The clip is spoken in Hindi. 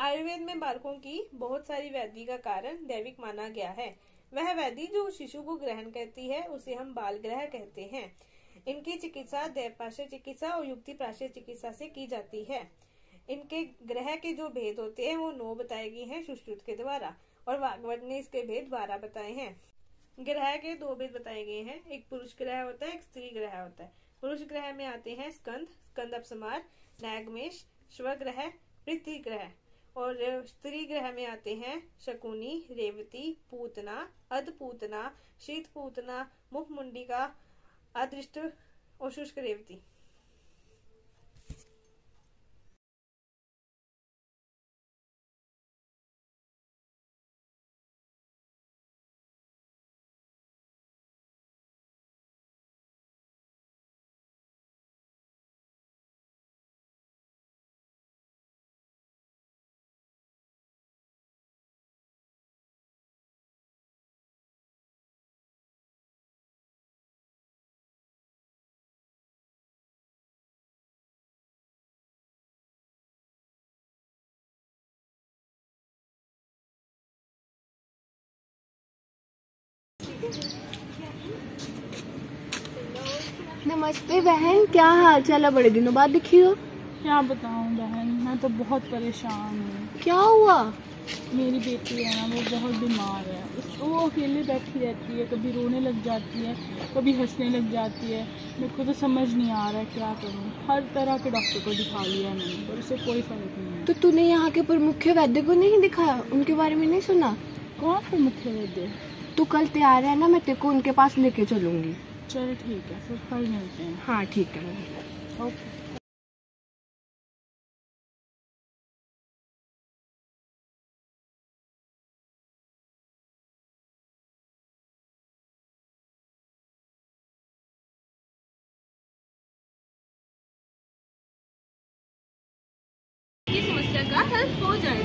आयुर्वेद में बालकों की बहुत सारी व्याधि का कारण दैविक माना गया है। वह व्याधि जो शिशु को ग्रहण करती है, उसे हम बाल ग्रह कहते हैं। इनकी चिकित्सा दैवपाश्य चिकित्सा और युक्ति प्राश्य चिकित्सा से की जाती है। इनके ग्रह के जो भेद होते हैं, वो नौ बताए गए हैं सुश्रुत के द्वारा और वागवत ने इसके भेद बारह बताए हैं। ग्रह के दो भेद बताए गए हैं। एक पुरुष ग्रह होता है, एक स्त्री ग्रह होता है। पुरुष ग्रह में आते हैं स्कंद स्कंद अपसमार, नागमेश, स्वग्रह, पृथ्वी ग्रह। और स्त्री ग्रह में आते हैं, शकुनी, रेवती, पूतना अध पूतना शीत पूतना मुख मुंडिका अदृष्ट और शुष्क रेवती। नमस्ते बहन क्या हाल चाल है? बड़े दिनों बाद दिखी हो। क्या बताऊँ बहन मैं तो बहुत परेशान हूँ। क्या हुआ? मेरी बेटी है ना वो बहुत बीमार है। वो अकेले बैठी रहती है कभी रोने लग जाती है कभी हंसने लग जाती है। मेरे को तो समझ नहीं आ रहा है क्या करूँ। हर तरह के डॉक्टर को दिखा लिया है मैंने पर उसे कोई फ़र्क नहीं है। तो तूने यहाँ के प्रमुख वैद्य को नहीं दिखाया? उनके बारे में नहीं सुना? कौन प्रमुख वैद्य? तू कल तैयार है ना मैं तेरे को उनके पास लेके चलूँगी। चल ठीक है फिर कल मिलते हैं। हाँ ठीक है। ओके। की समस्या का हल हो जाए